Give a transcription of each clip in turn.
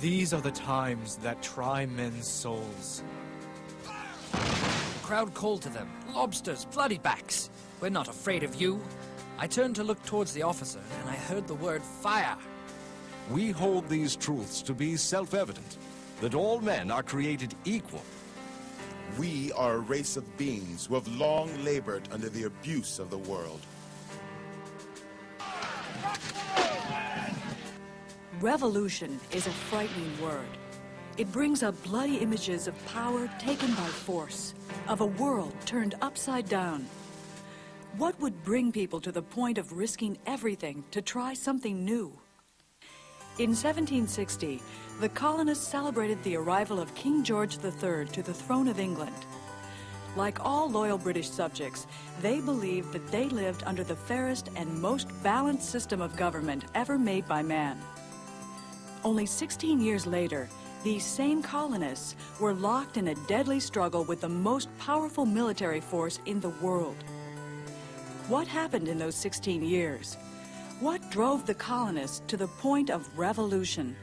These are the times that try men's souls. The crowd called to them, Lobsters, bloody backs! We're not afraid of you. I turned to look towards the officer, and I heard the word fire. We hold these truths to be self-evident, that all men are created equal. We are a race of beings who have long labored under the abuse of the world. Revolution is a frightening word. It brings up bloody images of power taken by force, of a world turned upside down. What would bring people to the point of risking everything to try something new? In 1760, the colonists celebrated the arrival of King George III to the throne of England. Like all loyal British subjects, they believed that they lived under the fairest and most balanced system of government ever made by man. Only 16 years later, these same colonists were locked in a deadly struggle with the most powerful military force in the world. What happened in those 16 years? What drove the colonists to the point of revolution?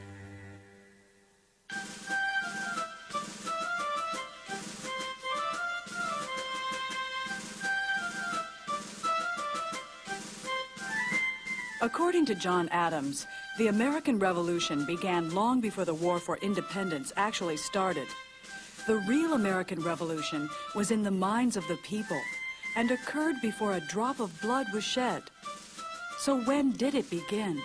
According to John Adams, the American Revolution began long before the War for Independence actually started. The real American Revolution was in the minds of the people and occurred before a drop of blood was shed. So when did it begin?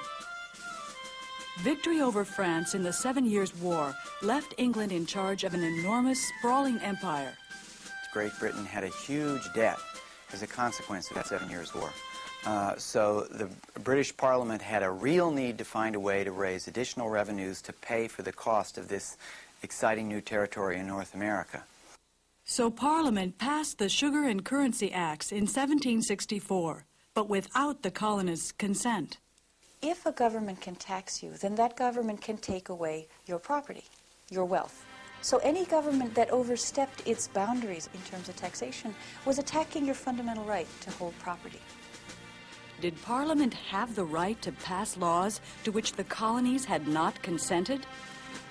Victory over France in the Seven Years' War left England in charge of an enormous, sprawling empire. Great Britain had a huge debt as a consequence of that Seven Years' War. Uh, so the British Parliament had a real need to find a way to raise additional revenues to pay for the cost of this exciting new territory in North America. So Parliament passed the Sugar and Currency Acts in 1764, but without the colonists' consent. If a government can tax you, then that government can take away your property, your wealth. So any government that overstepped its boundaries in terms of taxation was attacking your fundamental right to hold property. Did Parliament have the right to pass laws to which the colonies had not consented?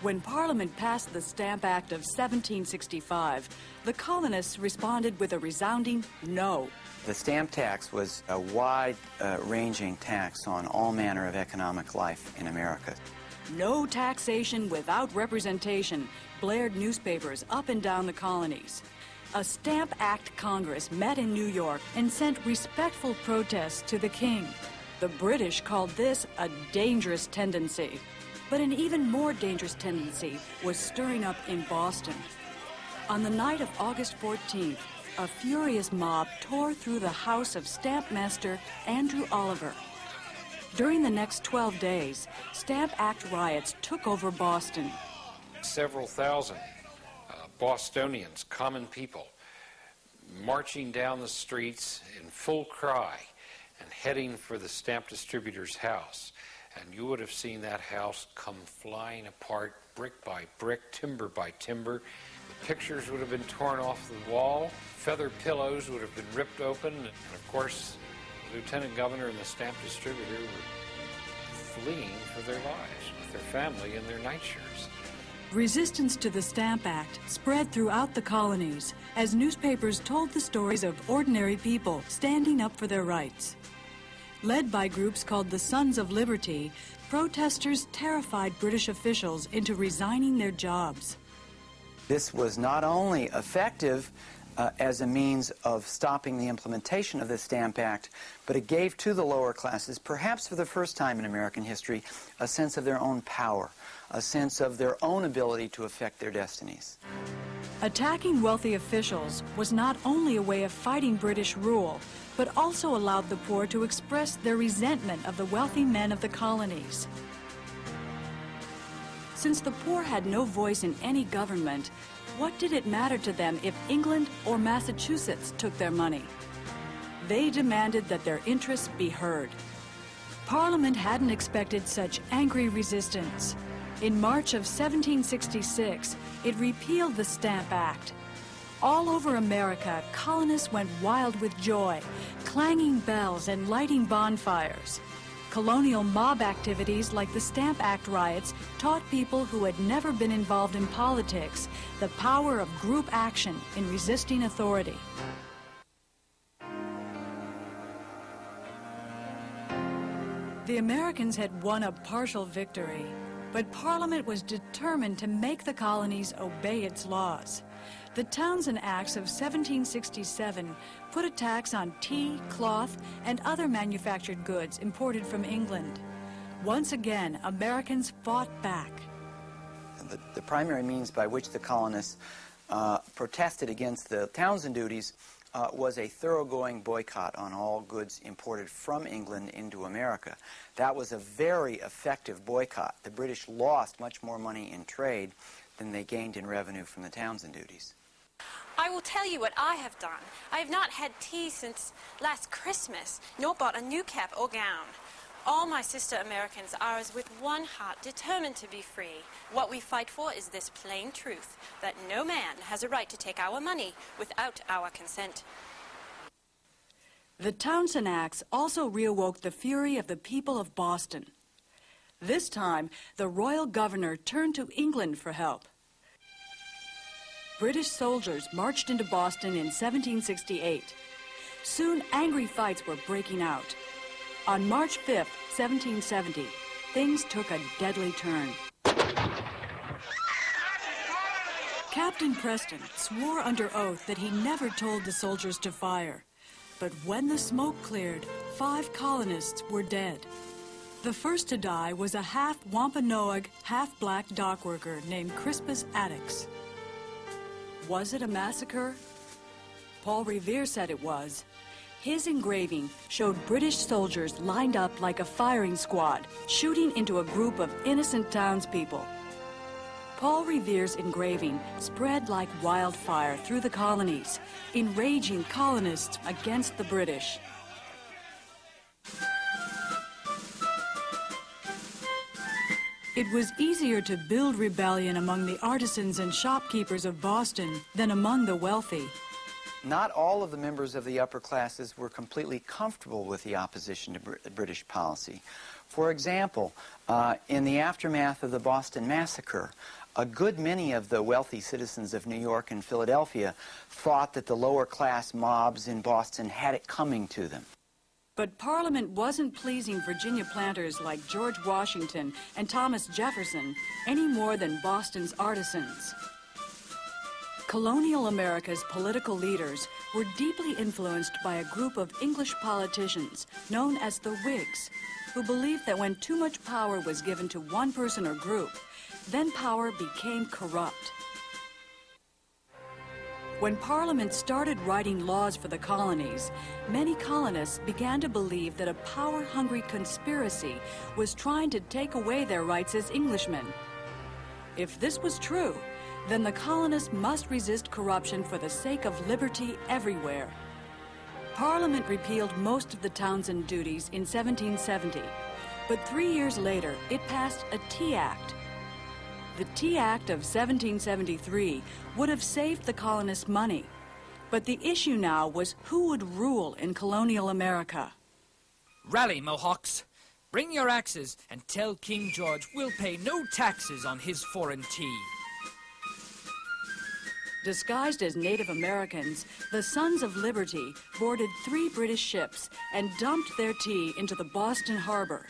When Parliament passed the Stamp Act of 1765, the colonists responded with a resounding no. The stamp tax was a wide-ranging uh, tax on all manner of economic life in America. No taxation without representation blared newspapers up and down the colonies. A Stamp Act Congress met in New York and sent respectful protests to the king. The British called this a dangerous tendency. But an even more dangerous tendency was stirring up in Boston. On the night of August 14th, a furious mob tore through the house of Stamp Master Andrew Oliver. During the next 12 days, Stamp Act riots took over Boston. Several thousand Bostonians, common people, marching down the streets in full cry and heading for the stamp distributor's house. And you would have seen that house come flying apart brick by brick, timber by timber. The pictures would have been torn off the wall, feather pillows would have been ripped open, and of course, the lieutenant governor and the stamp distributor were fleeing for their lives with their family in their nightshirts. Resistance to the Stamp Act spread throughout the colonies as newspapers told the stories of ordinary people standing up for their rights. Led by groups called the Sons of Liberty, protesters terrified British officials into resigning their jobs. This was not only effective uh, as a means of stopping the implementation of the Stamp Act, but it gave to the lower classes, perhaps for the first time in American history, a sense of their own power a sense of their own ability to affect their destinies. Attacking wealthy officials was not only a way of fighting British rule, but also allowed the poor to express their resentment of the wealthy men of the colonies. Since the poor had no voice in any government, what did it matter to them if England or Massachusetts took their money? They demanded that their interests be heard. Parliament hadn't expected such angry resistance. In March of 1766, it repealed the Stamp Act. All over America, colonists went wild with joy, clanging bells and lighting bonfires. Colonial mob activities like the Stamp Act riots taught people who had never been involved in politics the power of group action in resisting authority. The Americans had won a partial victory, but Parliament was determined to make the colonies obey its laws. The Townshend Acts of 1767 put a tax on tea, cloth, and other manufactured goods imported from England. Once again, Americans fought back. The, the primary means by which the colonists uh, protested against the Townshend duties uh, was a thoroughgoing boycott on all goods imported from England into America. That was a very effective boycott. The British lost much more money in trade than they gained in revenue from the Townshend duties. I will tell you what I have done. I have not had tea since last Christmas, nor bought a new cap or gown. All my sister Americans are as with one heart determined to be free. What we fight for is this plain truth, that no man has a right to take our money without our consent. The Townshend Acts also reawoke the fury of the people of Boston. This time, the royal governor turned to England for help. British soldiers marched into Boston in 1768. Soon, angry fights were breaking out. On March 5, 1770, things took a deadly turn. Captain Preston swore under oath that he never told the soldiers to fire. But when the smoke cleared, five colonists were dead. The first to die was a half Wampanoag, half black dock worker named Crispus Attucks. Was it a massacre? Paul Revere said it was. His engraving showed British soldiers lined up like a firing squad, shooting into a group of innocent townspeople. Paul Revere's engraving spread like wildfire through the colonies, enraging colonists against the British. It was easier to build rebellion among the artisans and shopkeepers of Boston than among the wealthy. Not all of the members of the upper classes were completely comfortable with the opposition to Br British policy. For example, uh, in the aftermath of the Boston Massacre, a good many of the wealthy citizens of New York and Philadelphia thought that the lower class mobs in Boston had it coming to them. But Parliament wasn't pleasing Virginia planters like George Washington and Thomas Jefferson any more than Boston's artisans. Colonial America's political leaders were deeply influenced by a group of English politicians known as the Whigs, who believed that when too much power was given to one person or group, then power became corrupt. When Parliament started writing laws for the colonies, many colonists began to believe that a power-hungry conspiracy was trying to take away their rights as Englishmen. If this was true, then the colonists must resist corruption for the sake of liberty everywhere. Parliament repealed most of the Townshend duties in 1770, but three years later it passed a Tea Act. The Tea Act of 1773 would have saved the colonists money, but the issue now was who would rule in colonial America. Rally, Mohawks! Bring your axes and tell King George we'll pay no taxes on his foreign tea. Disguised as Native Americans, the Sons of Liberty boarded three British ships and dumped their tea into the Boston harbor.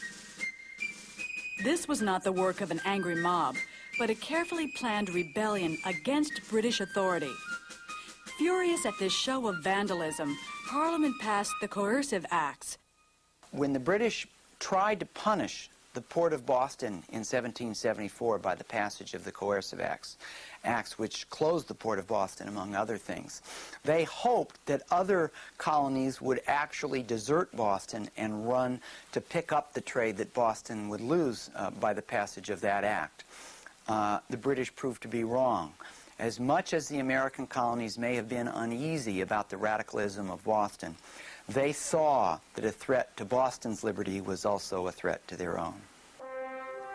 This was not the work of an angry mob, but a carefully planned rebellion against British authority. Furious at this show of vandalism, Parliament passed the Coercive Acts. When the British tried to punish the port of Boston in 1774 by the passage of the Coercive Acts, acts which closed the port of Boston, among other things. They hoped that other colonies would actually desert Boston and run to pick up the trade that Boston would lose uh, by the passage of that act. Uh, the British proved to be wrong. As much as the American colonies may have been uneasy about the radicalism of Boston, they saw that a threat to Boston's liberty was also a threat to their own.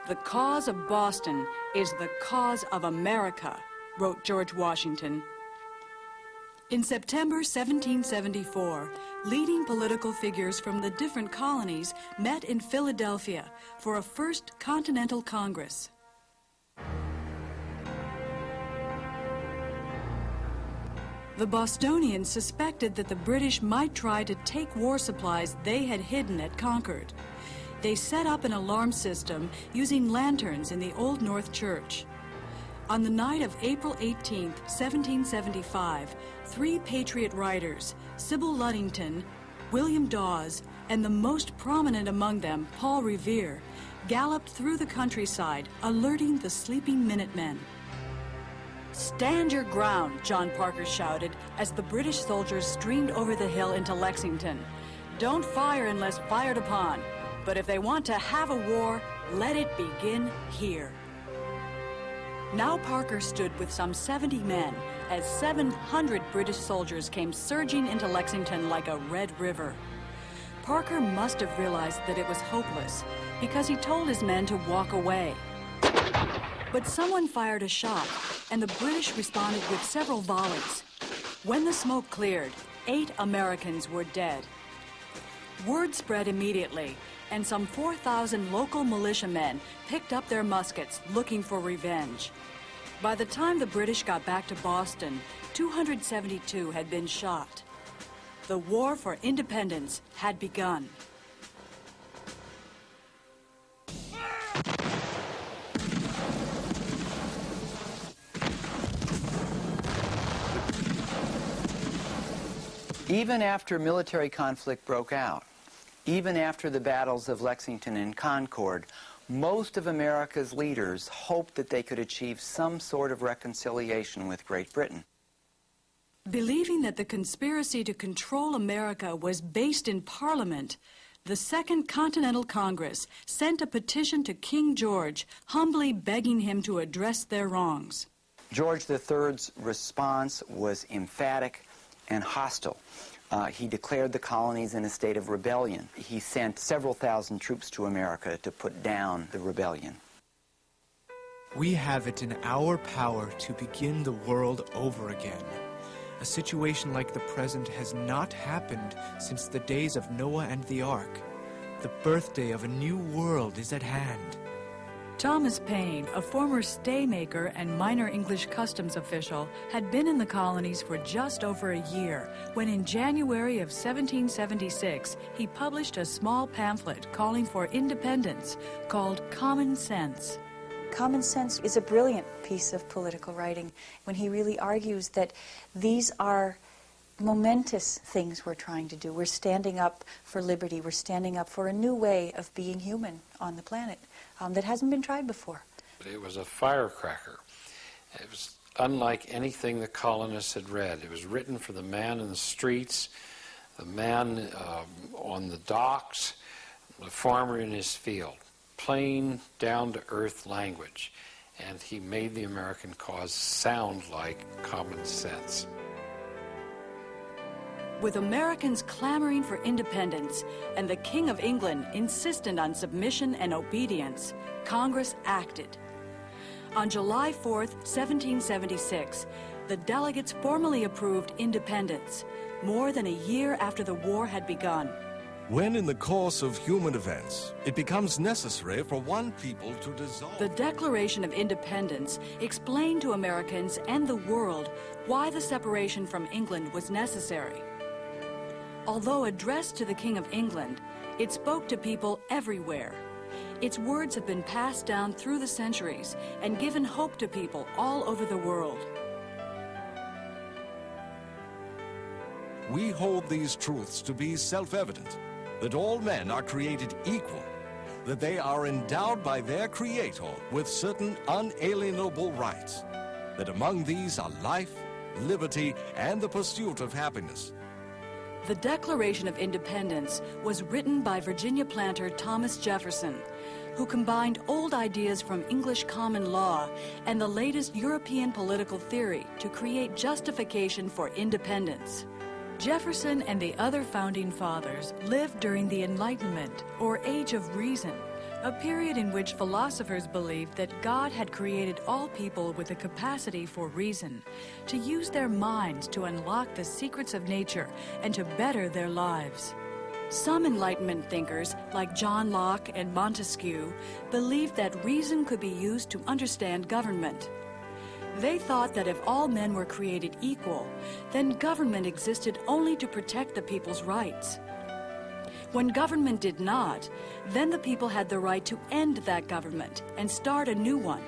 The cause of Boston is the cause of America, wrote George Washington. In September 1774, leading political figures from the different colonies met in Philadelphia for a first Continental Congress. The Bostonians suspected that the British might try to take war supplies they had hidden at Concord. They set up an alarm system using lanterns in the Old North Church. On the night of April 18, 1775, three Patriot writers, Sybil Ludington, William Dawes, and the most prominent among them, Paul Revere, galloped through the countryside, alerting the sleeping Minutemen. Stand your ground, John Parker shouted as the British soldiers streamed over the hill into Lexington. Don't fire unless fired upon. But if they want to have a war, let it begin here. Now Parker stood with some 70 men as 700 British soldiers came surging into Lexington like a red river. Parker must have realized that it was hopeless because he told his men to walk away. But someone fired a shot, and the British responded with several volleys. When the smoke cleared, eight Americans were dead. Word spread immediately, and some 4,000 local militiamen picked up their muskets looking for revenge. By the time the British got back to Boston, 272 had been shot. The war for independence had begun. Even after military conflict broke out, even after the battles of Lexington and Concord, most of America's leaders hoped that they could achieve some sort of reconciliation with Great Britain. Believing that the conspiracy to control America was based in Parliament, the Second Continental Congress sent a petition to King George, humbly begging him to address their wrongs. George III's response was emphatic and hostile. Uh, he declared the colonies in a state of rebellion. He sent several thousand troops to America to put down the rebellion. We have it in our power to begin the world over again. A situation like the present has not happened since the days of Noah and the Ark. The birthday of a new world is at hand. Thomas Paine, a former staymaker and minor English customs official, had been in the colonies for just over a year when in January of 1776 he published a small pamphlet calling for independence called Common Sense. Common Sense is a brilliant piece of political writing when he really argues that these are momentous things we're trying to do. We're standing up for liberty, we're standing up for a new way of being human on the planet um, that hasn't been tried before. It was a firecracker. It was unlike anything the colonists had read. It was written for the man in the streets, the man um, on the docks, the farmer in his field. Plain, down to earth language. And he made the American cause sound like common sense. With Americans clamoring for independence and the King of England insistent on submission and obedience, Congress acted. On July 4, 1776, the delegates formally approved independence, more than a year after the war had begun. When in the course of human events, it becomes necessary for one people to dissolve... The Declaration of Independence explained to Americans and the world why the separation from England was necessary. Although addressed to the King of England, it spoke to people everywhere. Its words have been passed down through the centuries and given hope to people all over the world. We hold these truths to be self-evident, that all men are created equal, that they are endowed by their Creator with certain unalienable rights, that among these are life, liberty, and the pursuit of happiness, the Declaration of Independence was written by Virginia planter Thomas Jefferson, who combined old ideas from English common law and the latest European political theory to create justification for independence. Jefferson and the other founding fathers lived during the Enlightenment, or Age of Reason, a period in which philosophers believed that God had created all people with a capacity for reason, to use their minds to unlock the secrets of nature and to better their lives. Some Enlightenment thinkers, like John Locke and Montesquieu, believed that reason could be used to understand government. They thought that if all men were created equal, then government existed only to protect the people's rights. When government did not, then the people had the right to end that government and start a new one.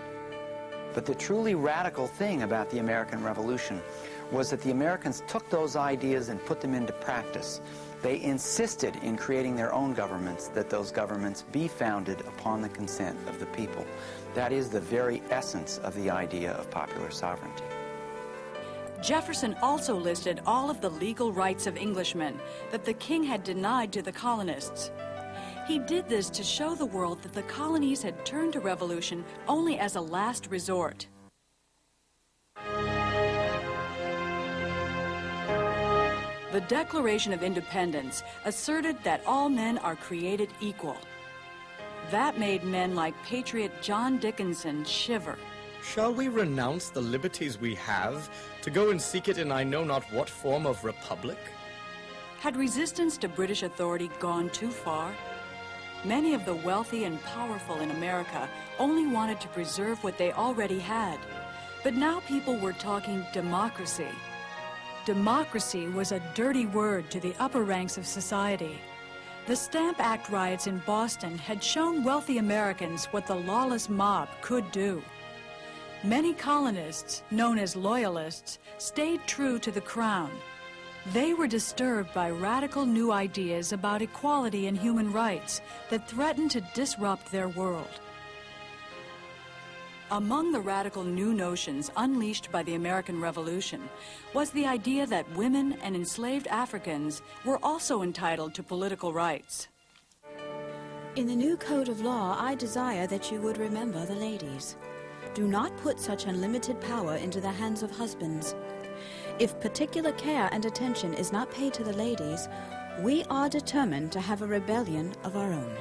But the truly radical thing about the American Revolution was that the Americans took those ideas and put them into practice. They insisted in creating their own governments that those governments be founded upon the consent of the people. That is the very essence of the idea of popular sovereignty. Jefferson also listed all of the legal rights of Englishmen that the king had denied to the colonists. He did this to show the world that the colonies had turned to revolution only as a last resort. The Declaration of Independence asserted that all men are created equal. That made men like patriot John Dickinson shiver. Shall we renounce the liberties we have to go and seek it in I know not what form of republic? Had resistance to British authority gone too far? Many of the wealthy and powerful in America only wanted to preserve what they already had. But now people were talking democracy. Democracy was a dirty word to the upper ranks of society. The Stamp Act riots in Boston had shown wealthy Americans what the lawless mob could do. Many colonists, known as loyalists, stayed true to the crown. They were disturbed by radical new ideas about equality and human rights that threatened to disrupt their world. Among the radical new notions unleashed by the American Revolution was the idea that women and enslaved Africans were also entitled to political rights. In the new code of law, I desire that you would remember the ladies. Do not put such unlimited power into the hands of husbands. If particular care and attention is not paid to the ladies, we are determined to have a rebellion of our own.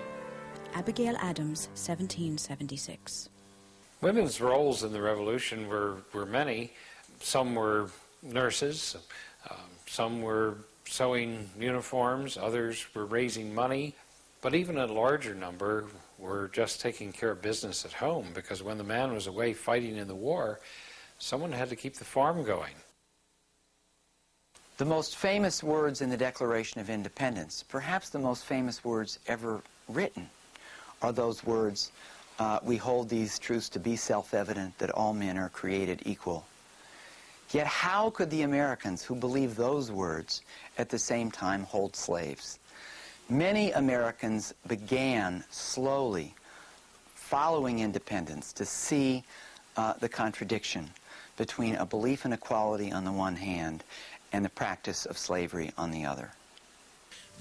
Abigail Adams, 1776. Women's roles in the revolution were, were many. Some were nurses, um, some were sewing uniforms, others were raising money, but even a larger number were just taking care of business at home because when the man was away fighting in the war, someone had to keep the farm going. The most famous words in the Declaration of Independence, perhaps the most famous words ever written, are those words, uh, we hold these truths to be self-evident that all men are created equal. Yet how could the Americans who believed those words at the same time hold slaves? Many Americans began slowly following independence to see uh, the contradiction between a belief in equality on the one hand and the practice of slavery on the other.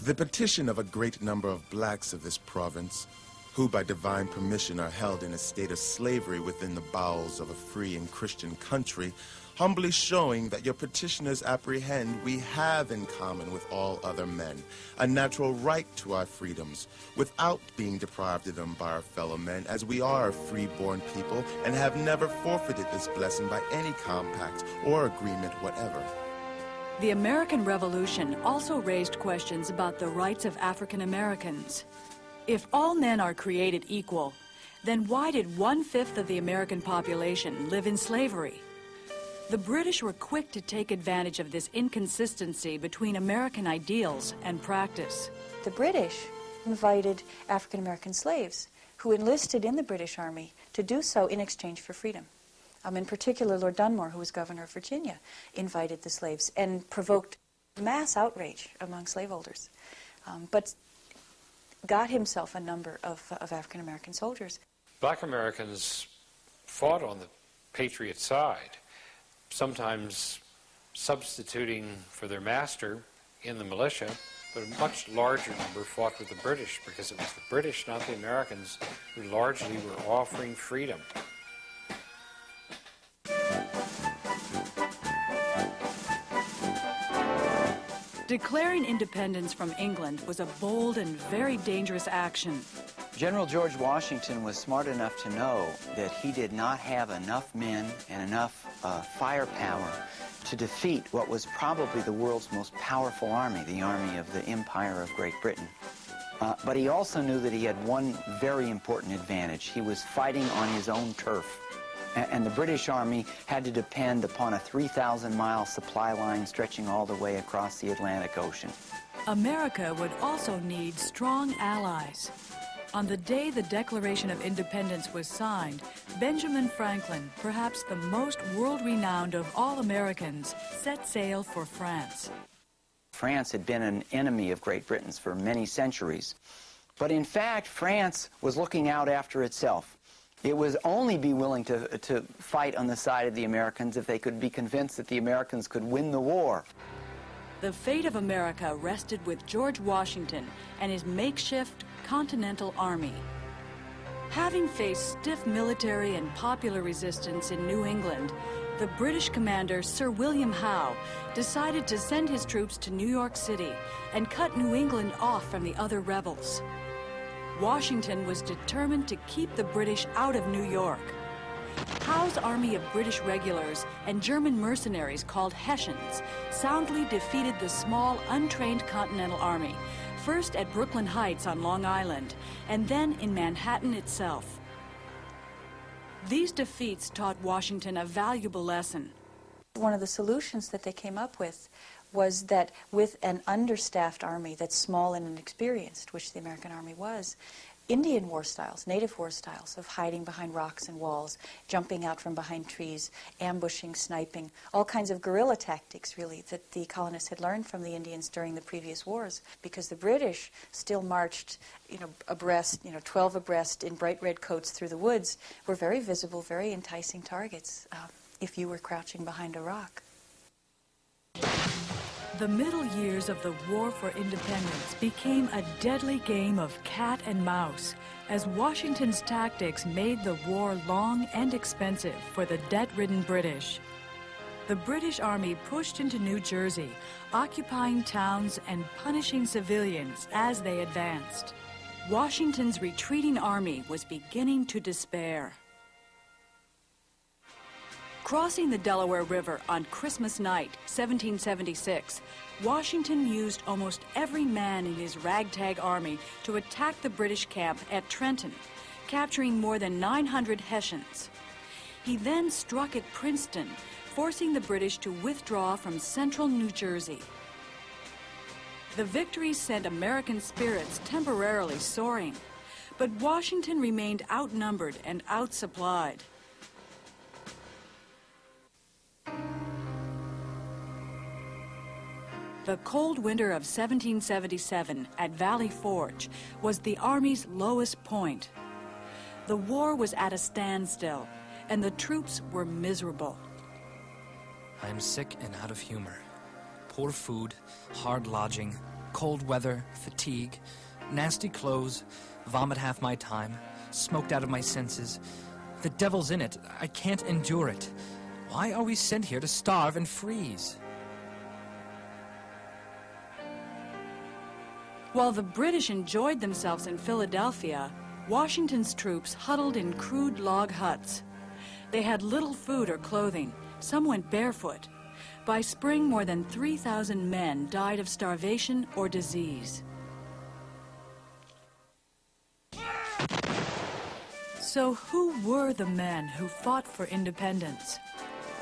The petition of a great number of blacks of this province who by divine permission are held in a state of slavery within the bowels of a free and Christian country, humbly showing that your petitioners apprehend we have in common with all other men a natural right to our freedoms, without being deprived of them by our fellow men, as we are a free-born people and have never forfeited this blessing by any compact or agreement whatever. The American Revolution also raised questions about the rights of African Americans. If all men are created equal, then why did one-fifth of the American population live in slavery? The British were quick to take advantage of this inconsistency between American ideals and practice. The British invited African American slaves who enlisted in the British Army to do so in exchange for freedom. Um, in particular, Lord Dunmore, who was governor of Virginia, invited the slaves and provoked mass outrage among slaveholders. Um, but got himself a number of, of African American soldiers. Black Americans fought on the Patriot side, sometimes substituting for their master in the militia, but a much larger number fought with the British because it was the British, not the Americans, who largely were offering freedom. Declaring independence from England was a bold and very dangerous action. General George Washington was smart enough to know that he did not have enough men and enough uh, firepower to defeat what was probably the world's most powerful army, the army of the Empire of Great Britain. Uh, but he also knew that he had one very important advantage. He was fighting on his own turf. And the British Army had to depend upon a 3,000-mile supply line stretching all the way across the Atlantic Ocean. America would also need strong allies. On the day the Declaration of Independence was signed, Benjamin Franklin, perhaps the most world-renowned of all Americans, set sail for France. France had been an enemy of Great Britain's for many centuries. But in fact, France was looking out after itself. It was only be willing to, to fight on the side of the Americans if they could be convinced that the Americans could win the war. The fate of America rested with George Washington and his makeshift Continental Army. Having faced stiff military and popular resistance in New England, the British commander Sir William Howe decided to send his troops to New York City and cut New England off from the other rebels. Washington was determined to keep the British out of New York. Howe's army of British regulars and German mercenaries called Hessians soundly defeated the small, untrained Continental Army, first at Brooklyn Heights on Long Island, and then in Manhattan itself. These defeats taught Washington a valuable lesson. One of the solutions that they came up with was that with an understaffed army that's small and inexperienced, which the American Army was, Indian war styles, native war styles of hiding behind rocks and walls, jumping out from behind trees, ambushing, sniping, all kinds of guerrilla tactics, really, that the colonists had learned from the Indians during the previous wars, because the British still marched, you know, abreast, you know, 12 abreast in bright red coats through the woods, were very visible, very enticing targets uh, if you were crouching behind a rock. The middle years of the War for Independence became a deadly game of cat and mouse as Washington's tactics made the war long and expensive for the debt-ridden British. The British Army pushed into New Jersey, occupying towns and punishing civilians as they advanced. Washington's retreating army was beginning to despair. Crossing the Delaware River on Christmas night, 1776, Washington used almost every man in his ragtag army to attack the British camp at Trenton, capturing more than 900 Hessians. He then struck at Princeton, forcing the British to withdraw from central New Jersey. The victory sent American spirits temporarily soaring, but Washington remained outnumbered and outsupplied. The cold winter of 1777 at Valley Forge was the Army's lowest point. The war was at a standstill, and the troops were miserable. I am sick and out of humor. Poor food, hard lodging, cold weather, fatigue, nasty clothes, vomit half my time, smoked out of my senses. The devil's in it. I can't endure it. Why are we sent here to starve and freeze? While the British enjoyed themselves in Philadelphia, Washington's troops huddled in crude log huts. They had little food or clothing. Some went barefoot. By spring, more than 3,000 men died of starvation or disease. So who were the men who fought for independence?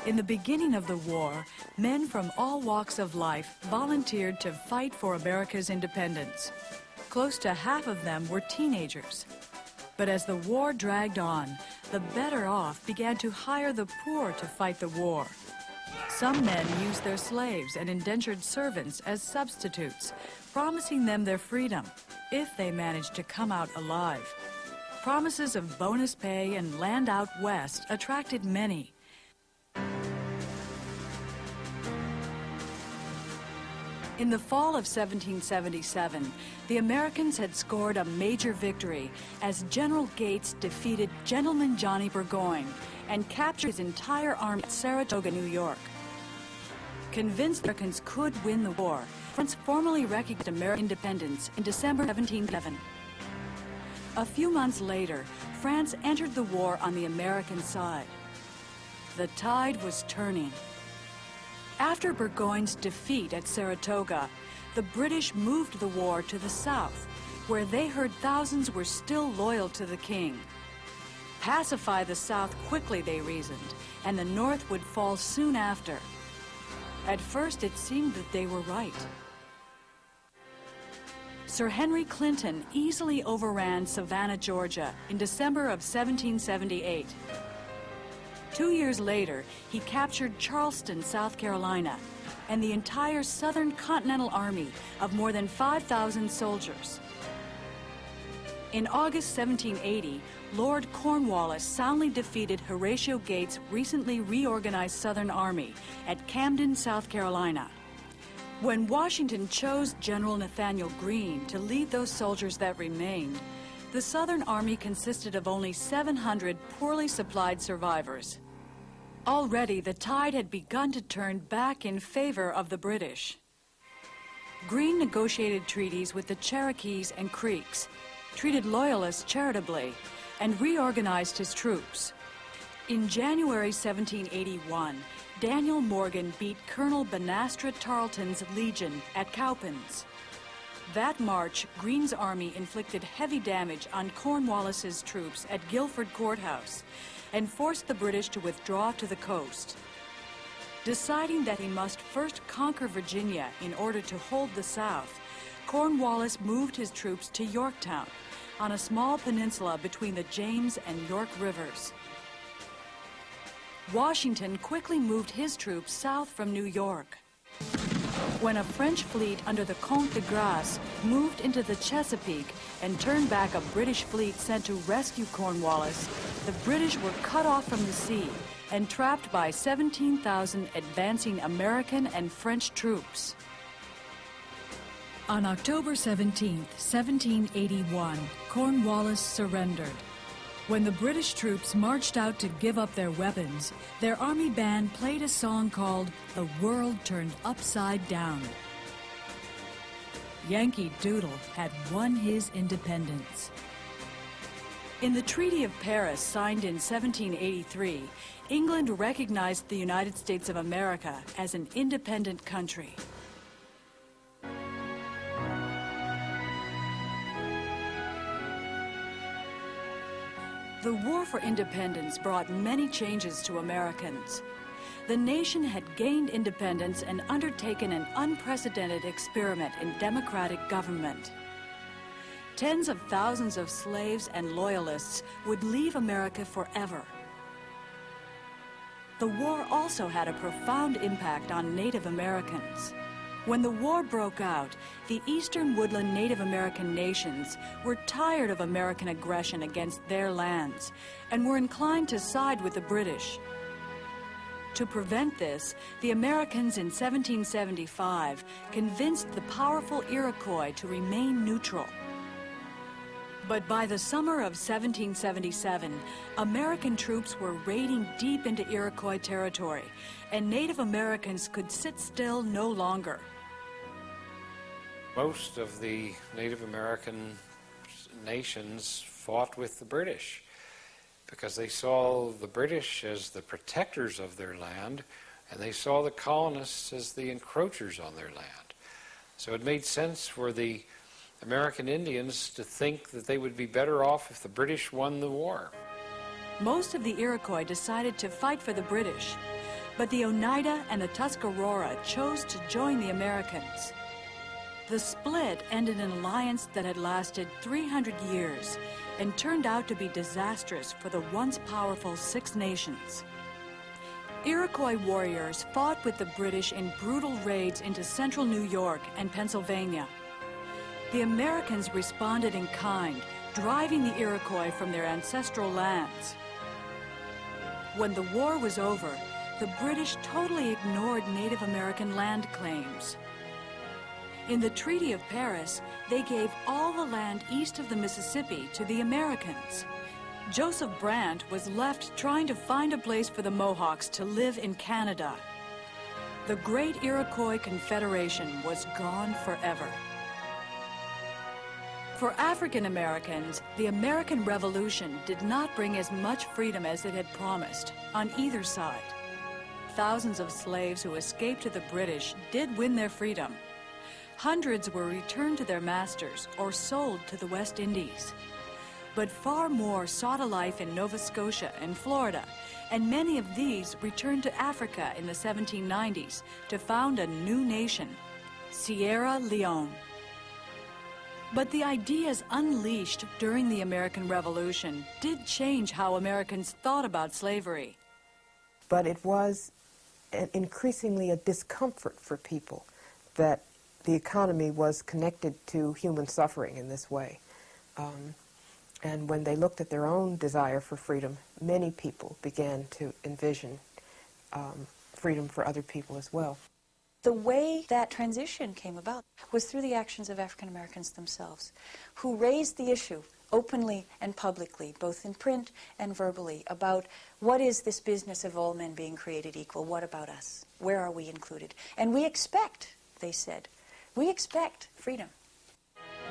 In the beginning of the war, men from all walks of life volunteered to fight for America's independence. Close to half of them were teenagers. But as the war dragged on, the better off began to hire the poor to fight the war. Some men used their slaves and indentured servants as substitutes, promising them their freedom if they managed to come out alive. Promises of bonus pay and land out west attracted many. In the fall of 1777, the Americans had scored a major victory as General Gates defeated Gentleman Johnny Burgoyne and captured his entire army at Saratoga, New York. Convinced Americans could win the war, France formally recognized American independence in December 1777. A few months later, France entered the war on the American side. The tide was turning. After Burgoyne's defeat at Saratoga, the British moved the war to the south, where they heard thousands were still loyal to the king. Pacify the south quickly, they reasoned, and the north would fall soon after. At first, it seemed that they were right. Sir Henry Clinton easily overran Savannah, Georgia in December of 1778. Two years later, he captured Charleston, South Carolina, and the entire Southern Continental Army of more than 5,000 soldiers. In August 1780, Lord Cornwallis soundly defeated Horatio Gates' recently reorganized Southern Army at Camden, South Carolina. When Washington chose General Nathanael Greene to lead those soldiers that remained, the Southern Army consisted of only 700 poorly supplied survivors. Already the tide had begun to turn back in favor of the British. Greene negotiated treaties with the Cherokees and Creeks, treated Loyalists charitably, and reorganized his troops. In January 1781, Daniel Morgan beat Colonel Banastre Tarleton's legion at Cowpens. That March, Greene's army inflicted heavy damage on Cornwallis's troops at Guilford Courthouse and forced the British to withdraw to the coast. Deciding that he must first conquer Virginia in order to hold the South, Cornwallis moved his troops to Yorktown on a small peninsula between the James and York rivers. Washington quickly moved his troops south from New York. When a French fleet under the Comte de Grasse moved into the Chesapeake and turned back a British fleet sent to rescue Cornwallis, the British were cut off from the sea and trapped by 17,000 advancing American and French troops. On October 17, 1781, Cornwallis surrendered. When the British troops marched out to give up their weapons, their army band played a song called The World Turned Upside Down. Yankee Doodle had won his independence. In the Treaty of Paris, signed in 1783, England recognized the United States of America as an independent country. The War for Independence brought many changes to Americans. The nation had gained independence and undertaken an unprecedented experiment in democratic government. Tens of thousands of slaves and loyalists would leave America forever. The war also had a profound impact on Native Americans. When the war broke out, the eastern woodland Native American nations were tired of American aggression against their lands and were inclined to side with the British. To prevent this, the Americans in 1775 convinced the powerful Iroquois to remain neutral. But by the summer of 1777, American troops were raiding deep into Iroquois territory, and Native Americans could sit still no longer. Most of the Native American nations fought with the British because they saw the British as the protectors of their land and they saw the colonists as the encroachers on their land. So it made sense for the American Indians to think that they would be better off if the British won the war. Most of the Iroquois decided to fight for the British, but the Oneida and the Tuscarora chose to join the Americans. The split ended an alliance that had lasted 300 years and turned out to be disastrous for the once powerful Six Nations. Iroquois warriors fought with the British in brutal raids into central New York and Pennsylvania. The Americans responded in kind, driving the Iroquois from their ancestral lands. When the war was over, the British totally ignored Native American land claims. In the Treaty of Paris, they gave all the land east of the Mississippi to the Americans. Joseph Brant was left trying to find a place for the Mohawks to live in Canada. The great Iroquois Confederation was gone forever. For African Americans, the American Revolution did not bring as much freedom as it had promised on either side. Thousands of slaves who escaped to the British did win their freedom. Hundreds were returned to their masters or sold to the West Indies. But far more sought a life in Nova Scotia and Florida, and many of these returned to Africa in the 1790s to found a new nation, Sierra Leone. But the ideas unleashed during the American Revolution did change how Americans thought about slavery. But it was an increasingly a discomfort for people that the economy was connected to human suffering in this way. Um, and when they looked at their own desire for freedom, many people began to envision um, freedom for other people as well. The way that transition came about was through the actions of African Americans themselves, who raised the issue openly and publicly, both in print and verbally, about what is this business of all men being created equal? What about us? Where are we included? And we expect, they said, we expect freedom.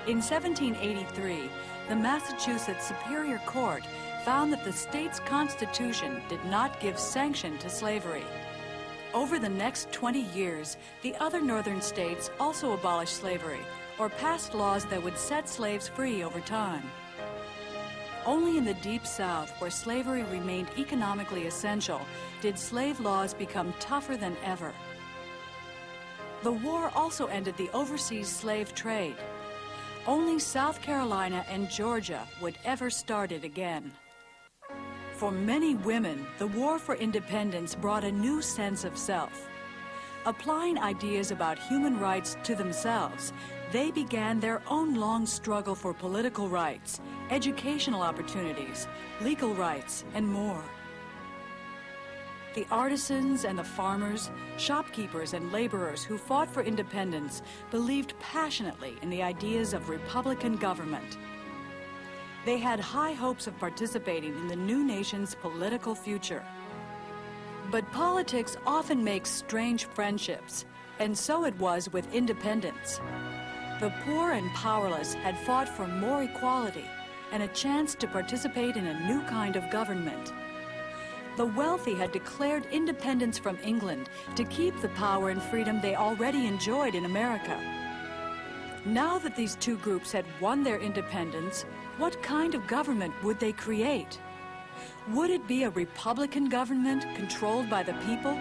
In 1783, the Massachusetts Superior Court found that the state's constitution did not give sanction to slavery. Over the next 20 years, the other northern states also abolished slavery or passed laws that would set slaves free over time. Only in the Deep South, where slavery remained economically essential, did slave laws become tougher than ever. The war also ended the overseas slave trade. Only South Carolina and Georgia would ever start it again. For many women, the war for independence brought a new sense of self. Applying ideas about human rights to themselves, they began their own long struggle for political rights, educational opportunities, legal rights, and more. The artisans and the farmers, shopkeepers and laborers who fought for independence believed passionately in the ideas of Republican government. They had high hopes of participating in the new nation's political future. But politics often makes strange friendships, and so it was with independence. The poor and powerless had fought for more equality and a chance to participate in a new kind of government. The wealthy had declared independence from England to keep the power and freedom they already enjoyed in America. Now that these two groups had won their independence, what kind of government would they create? Would it be a Republican government controlled by the people?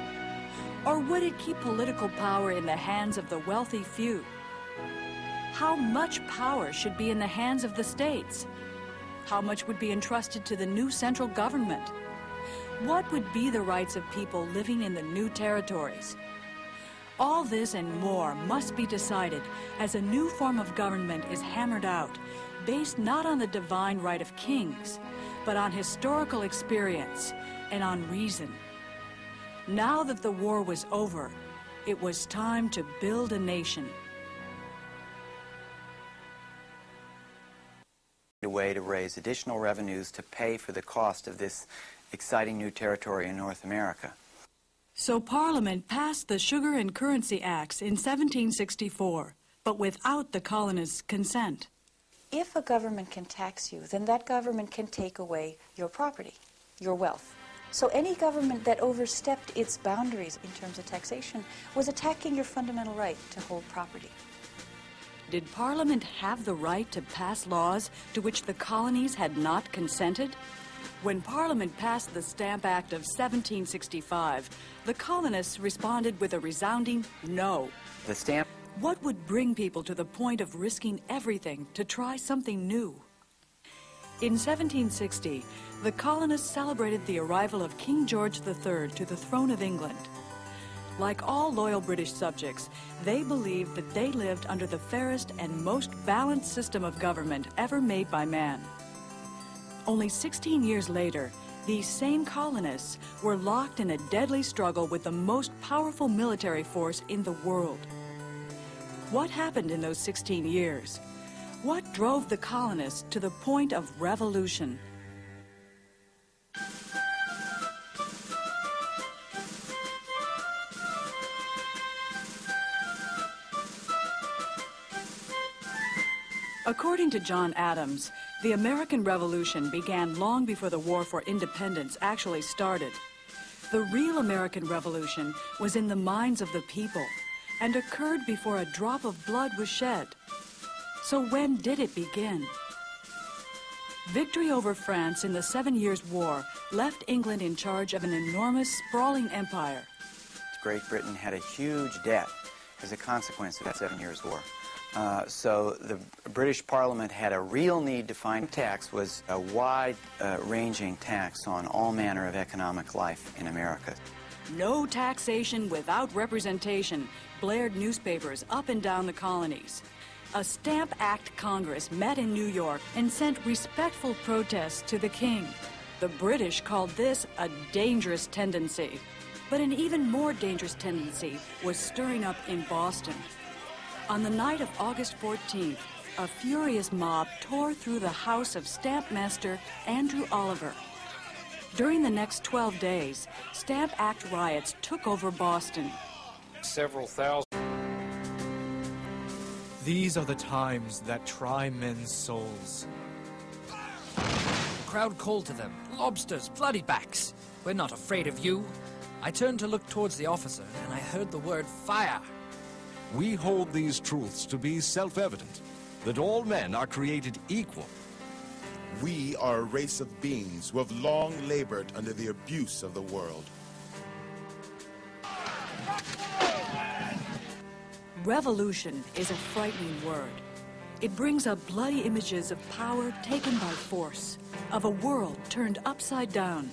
Or would it keep political power in the hands of the wealthy few? How much power should be in the hands of the states? How much would be entrusted to the new central government? What would be the rights of people living in the new territories? All this and more must be decided as a new form of government is hammered out, based not on the divine right of kings, but on historical experience and on reason. Now that the war was over, it was time to build a nation. A way to raise additional revenues to pay for the cost of this exciting new territory in North America. So Parliament passed the Sugar and Currency Acts in 1764, but without the colonists' consent. If a government can tax you, then that government can take away your property, your wealth. So any government that overstepped its boundaries in terms of taxation was attacking your fundamental right to hold property. Did Parliament have the right to pass laws to which the colonies had not consented? When Parliament passed the Stamp Act of 1765, the colonists responded with a resounding no. The stamp. What would bring people to the point of risking everything to try something new? In 1760, the colonists celebrated the arrival of King George III to the throne of England. Like all loyal British subjects, they believed that they lived under the fairest and most balanced system of government ever made by man. Only 16 years later, these same colonists were locked in a deadly struggle with the most powerful military force in the world. What happened in those 16 years? What drove the colonists to the point of revolution? According to John Adams, the American Revolution began long before the War for Independence actually started. The real American Revolution was in the minds of the people and occurred before a drop of blood was shed. So when did it begin? Victory over France in the Seven Years' War left England in charge of an enormous, sprawling empire. Great Britain had a huge debt as a consequence of that Seven Years' War. Uh, so the British Parliament had a real need to find tax was a wide-ranging uh, tax on all manner of economic life in America. No taxation without representation blared newspapers up and down the colonies. A Stamp Act Congress met in New York and sent respectful protests to the king. The British called this a dangerous tendency. But an even more dangerous tendency was stirring up in Boston. On the night of August 14th, a furious mob tore through the house of Stamp Master Andrew Oliver. During the next 12 days, Stamp Act riots took over Boston. Several thousand. These are the times that try men's souls. The crowd called to them, Lobsters, bloody backs! We're not afraid of you. I turned to look towards the officer, and I heard the word fire. We hold these truths to be self-evident, that all men are created equal. We are a race of beings who have long labored under the abuse of the world. Revolution is a frightening word. It brings up bloody images of power taken by force, of a world turned upside down,